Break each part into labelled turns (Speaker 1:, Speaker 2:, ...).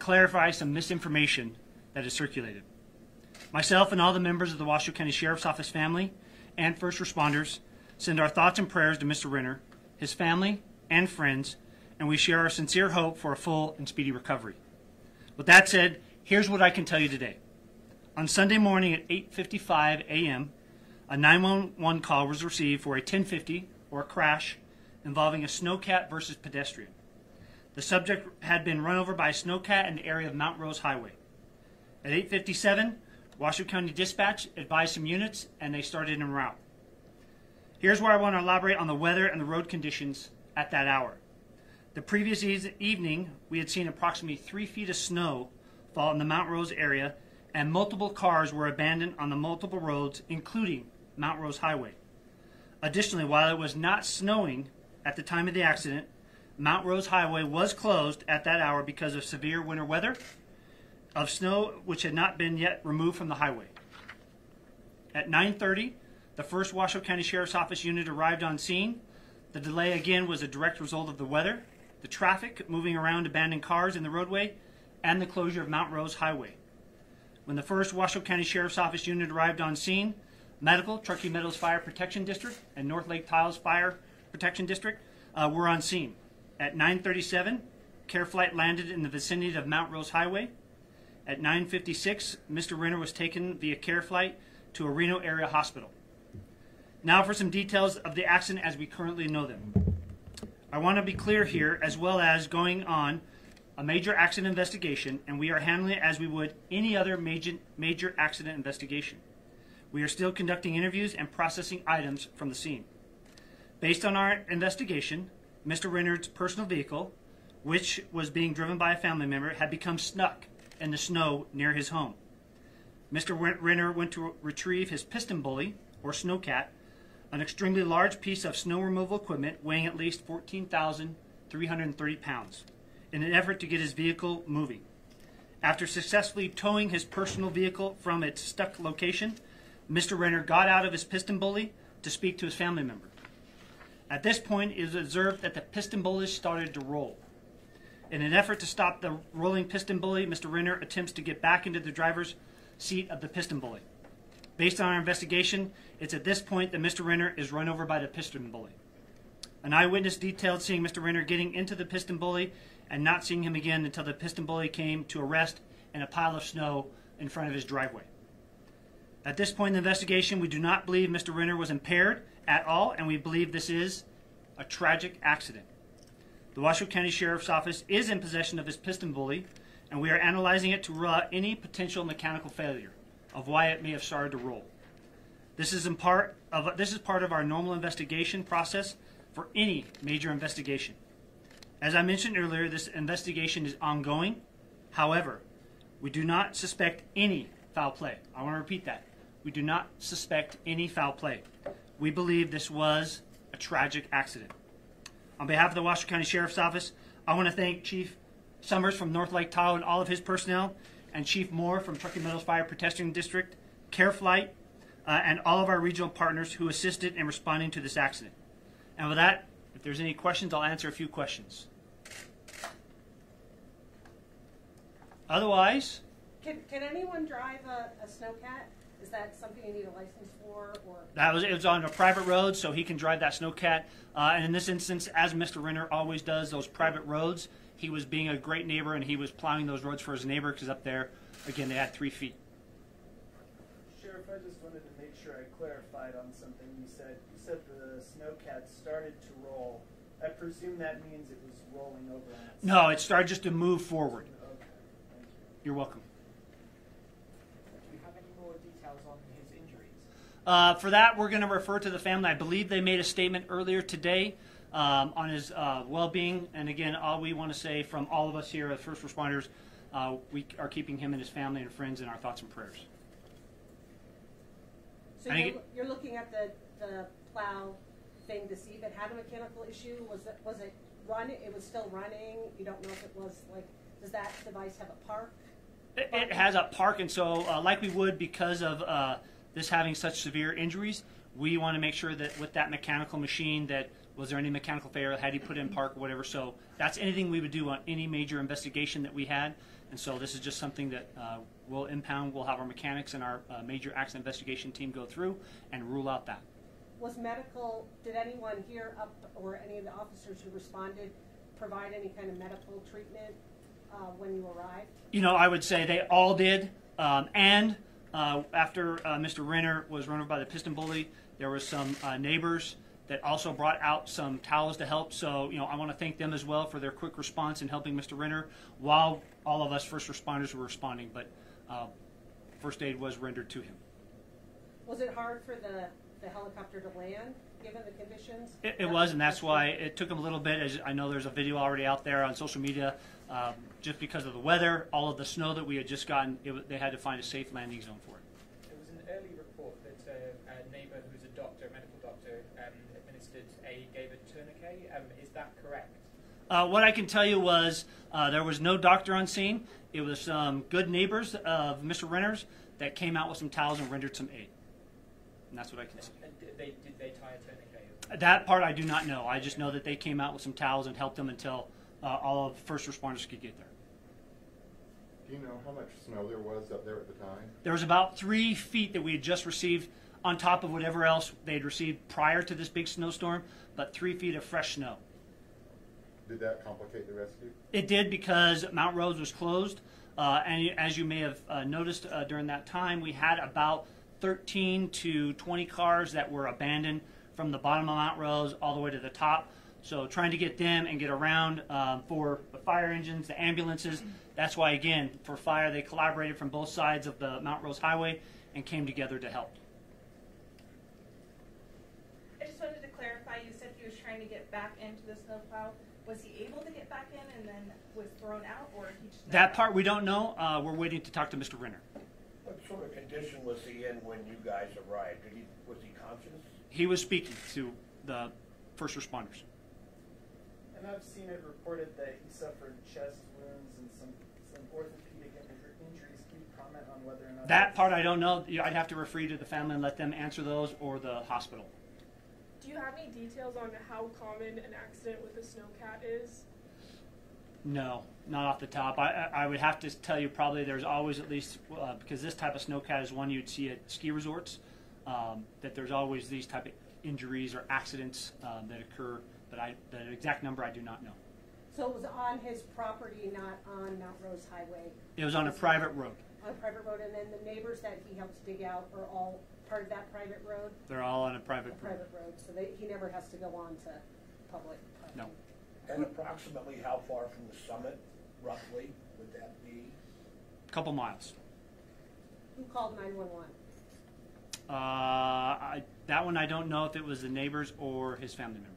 Speaker 1: clarify some misinformation that is circulated. Myself and all the members of the Washoe County Sheriff's Office family and first responders send our thoughts and prayers to Mr. Renner, his family, and friends, and we share our sincere hope for a full and speedy recovery. With that said, here's what I can tell you today. On Sunday morning at 8:55 a.m., a 911 call was received for a 1050 or a crash involving a snowcat versus pedestrian. The subject had been run over by a snowcat in the area of Mount Rose Highway. At 8:57, Washoe County Dispatch advised some units and they started en route. Here's where I want to elaborate on the weather and the road conditions at that hour. The previous e- evening, we had seen approximately three feet of snow fall in the Mount Rose area, and multiple cars were abandoned on the multiple roads, including Mount Rose Highway. Additionally, while it was not snowing at the time of the accident, Mount Rose Highway was closed at that hour because of severe winter weather of snow which had not been yet removed from the highway. At 9:30, the first Washoe County Sheriff's Office unit arrived on scene. The delay again was a direct result of the weather, the traffic moving around abandoned cars in the roadway, and the closure of Mount Rose Highway. When the first Washoe County Sheriff's Office unit arrived on scene, Medical, Truckee Meadows Fire Protection District, and North Lake Tahoe Fire Protection District uh, were on scene. At 9:37, CareFlight landed in the vicinity of Mount Rose Highway. At 9:56, Mr. Renner was taken via CareFlight to a Reno area hospital. Now for some details of the accident as we currently know them. I want to be clear here, as well as going on a major accident investigation, and we are handling it as we would any other major, major accident investigation. We are still conducting interviews and processing items from the scene. Based on our investigation, Mr. Renner's personal vehicle, which was being driven by a family member, had become stuck in the snow near his home. Mr. Renner went to retrieve his PistenBully, or snowcat, an extremely large piece of snow removal equipment weighing at least 14,330 pounds, in an effort to get his vehicle moving. After successfully towing his personal vehicle from its stuck location, Mr. Renner got out of his PistenBully to speak to his family member. At this point, it was observed that the PistenBully started to roll. In an effort to stop the rolling PistenBully, Mr. Renner attempts to get back into the driver's seat of the PistenBully. Based on our investigation, it's at this point that Mr. Renner is run over by the PistenBully. An eyewitness detailed seeing Mr. Renner getting into the PistenBully and not seeing him again until the PistenBully came to a rest in a pile of snow in front of his driveway. At this point in the investigation, we do not believe Mr. Renner was impaired at all, and we believe this is a tragic accident. The Washoe County Sheriff's Office is in possession of his PistenBully, and we are analyzing it to rule out any potential mechanical failure of why it may have started to roll. This is in part of this is part of our normal investigation process for any major investigation. As I mentioned earlier, this investigation is ongoing. However, we do not suspect any foul play. I want to repeat that. We do not suspect any foul play. We believe this was a tragic accident. On behalf of the Washoe County Sheriff's Office, I want to thank Chief Summers from North Lake Tahoe and all of his personnel, and Chief Moore from Truckee Meadows Fire Protection District, CareFlight, uh, and all of our regional partners who assisted in responding to this accident. And with that, if there's any questions, I'll answer a few questions. Otherwise,
Speaker 2: Can, can anyone drive a, a snowcat? Is that something you need a license for, or?
Speaker 1: That was it was on a private road, so he can drive that snowcat. Uh, and in this instance, as Mr. Renner always does, those private roads, he was being a great neighbor and he was plowing those roads for his neighbor because up there, again, they had three feet.
Speaker 3: Sheriff, I just wanted to make sure I clarified on something you said. You said the snowcat started to roll. I presume that means it was rolling over
Speaker 1: No, it started just to move forward.
Speaker 3: Okay, thank you.
Speaker 1: You're welcome.
Speaker 4: Do you have any more details on his injuries?
Speaker 1: Uh, for that, we're going to refer to the family. I believe they made a statement earlier today um, on his uh, well-being. And again, all we want to say from all of us here as first responders, uh, we are keeping him and his family and friends in our thoughts and prayers.
Speaker 2: So you're,
Speaker 1: it-
Speaker 2: you're looking at the, the plow thing to see if it had a mechanical issue? Was it, was it run, it was still running? You don't know if it was, like, does that device have a park?
Speaker 1: It, it has a park, and so uh, like we would because of uh, this having such severe injuries, we want to make sure that with that mechanical machine that was there any mechanical failure, had he put in park or whatever. So that's anything we would do on any major investigation that we had And so this is just something that uh, we'll impound. We'll have our mechanics and our uh, major accident investigation team go through and rule out that.
Speaker 2: Was medical, did anyone here up, or any of the officers who responded, provide any kind of medical treatment uh, when you arrived?
Speaker 1: You know, I would say they all did. Um, and uh, after uh, Mr. Renner was run over by the PistenBully, there was some uh, neighbors that also brought out some towels to help. So, you know, I want to thank them as well for their quick response in helping Mr. Renner while all of us first responders were responding. But uh, first aid was rendered to him.
Speaker 2: Was it hard for the, the helicopter to land, given the conditions?
Speaker 1: It, it was, and that's why it took them a little bit. As I know, there's a video already out there on social media. Um, just because of the weather, all of the snow that we had just gotten, it, they had to find a safe landing zone for it.
Speaker 4: There was an early report that uh, a neighbour who's a doctor, a medical doctor, um, administered a gave a tourniquet. Um, is that correct?
Speaker 1: Uh, what I can tell you was uh, there was no doctor on scene. It was some good neighbors of Mr. Renner's that came out with some towels and rendered some aid. And that's what I can say.
Speaker 4: And did they did they tie a tourniquet?
Speaker 1: That part I do not know. I just know that they came out with some towels and helped them until uh, all of the first responders could get there.
Speaker 5: Do you know how much snow there was up there at the time?
Speaker 1: There was about three feet that we had just received on top of whatever else they had received prior to this big snowstorm, but three feet of fresh snow.
Speaker 5: Did that complicate the rescue?
Speaker 1: It did because Mount Rose was closed, uh, and as you may have uh, noticed uh, during that time, we had about 13 to 20 cars that were abandoned from the bottom of Mount Rose all the way to the top. So trying to get them and get around um, for the fire engines, the ambulances. That's why, again, for fire, they collaborated from both sides of the Mount Rose Highway and came together to help.
Speaker 6: I just wanted to clarify, you said he was trying to get back into the snowplow. Was he able to get back in and then was thrown out, or he just?
Speaker 1: That part we don't know. Uh, we're waiting to talk to Mr. Renner.
Speaker 7: What sort of condition was he in when you guys arrived? Did he, was he
Speaker 1: was speaking to the first responders.
Speaker 3: And I've seen it reported that he suffered chest wounds and some, some orthopedic injuries. Can you comment on whether or not
Speaker 1: That part I don't know. I'd have to refer you to the family and let them answer those or the hospital.
Speaker 8: Do you have any details on how common an accident with a snowcat is?
Speaker 1: No, not off the top. I, I I would have to tell you probably there's always at least uh, because this type of snowcat is one you'd see at ski resorts. Um, that there's always these type of injuries or accidents um, that occur, but I the exact number I do not know.
Speaker 2: So it was on his property, not on Mount Rose Highway,
Speaker 1: It was on a private road.
Speaker 2: on a private road, and then the neighbors that he helps dig out are all part of that private road?
Speaker 1: They're all on a
Speaker 2: A
Speaker 1: private road.
Speaker 2: private road, so they, he never has to go on to public.
Speaker 1: No.
Speaker 7: And approximately how far from the summit, roughly, would that be?
Speaker 1: A couple miles.
Speaker 2: Who called nine-one-one?
Speaker 1: Uh, I, that one I don't know if it was the neighbors or his family member.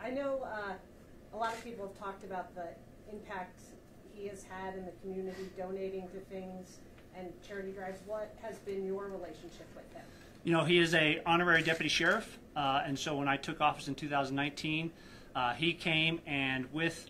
Speaker 2: I know uh, a lot of people have talked about the impact he has had in the community, donating to things and charity drives. What has been your relationship with him?
Speaker 1: You know, he is a honorary deputy sheriff, uh, and so when I took office in 2019, uh, he came and with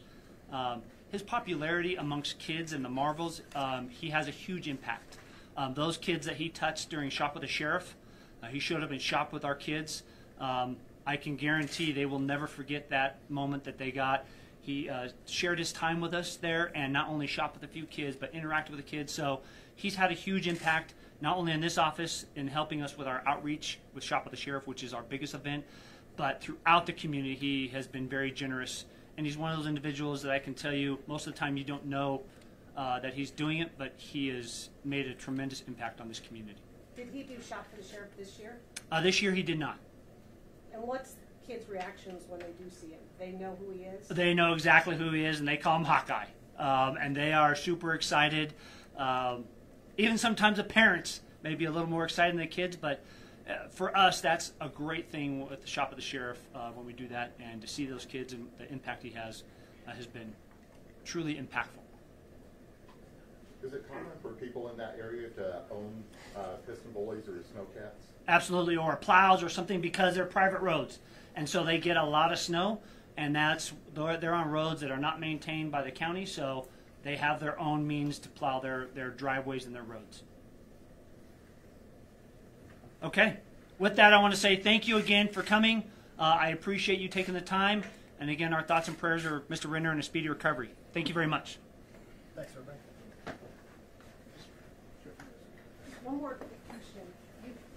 Speaker 1: um, his popularity amongst kids and the Marvels, um, he has a huge impact. Um, those kids that he touched during Shop with the Sheriff, uh, he showed up and Shop with our kids. Um, I can guarantee they will never forget that moment that they got. He uh, shared his time with us there and not only shop with a few kids, but interacted with the kids. So he's had a huge impact, not only in this office in helping us with our outreach with Shop with the Sheriff, which is our biggest event, but throughout the community, he has been very generous. And he's one of those individuals that I can tell you most of the time you don't know uh, that he's doing it, but he has made a tremendous impact on this community.
Speaker 2: Did he do Shop for the Sheriff this year?
Speaker 1: Uh, this year he did not.
Speaker 2: And what's kids' reactions when they do see him? They know who he is?
Speaker 1: They know exactly who he is, and they call him Hawkeye. Um, and they are super excited. Um, even sometimes the parents may be a little more excited than the kids, but uh, for us, that's a great thing with the Shop of the Sheriff uh, when we do that, and to see those kids and the impact he has uh, has been truly impactful.
Speaker 5: Is it common for people in that area to own uh, PistenBullies or snowcats?
Speaker 1: Absolutely, or plows or something because they're private roads, and so they get a lot of snow, and that's they're they're on roads that are not maintained by the county, so they have their own means to plow their their driveways and their roads. Okay, with that, I want to say thank you again for coming. Uh, I appreciate you taking the time, and again, our thoughts and prayers are Mr. Renner and a speedy recovery. Thank you very much.
Speaker 3: Thanks, everybody.
Speaker 2: One more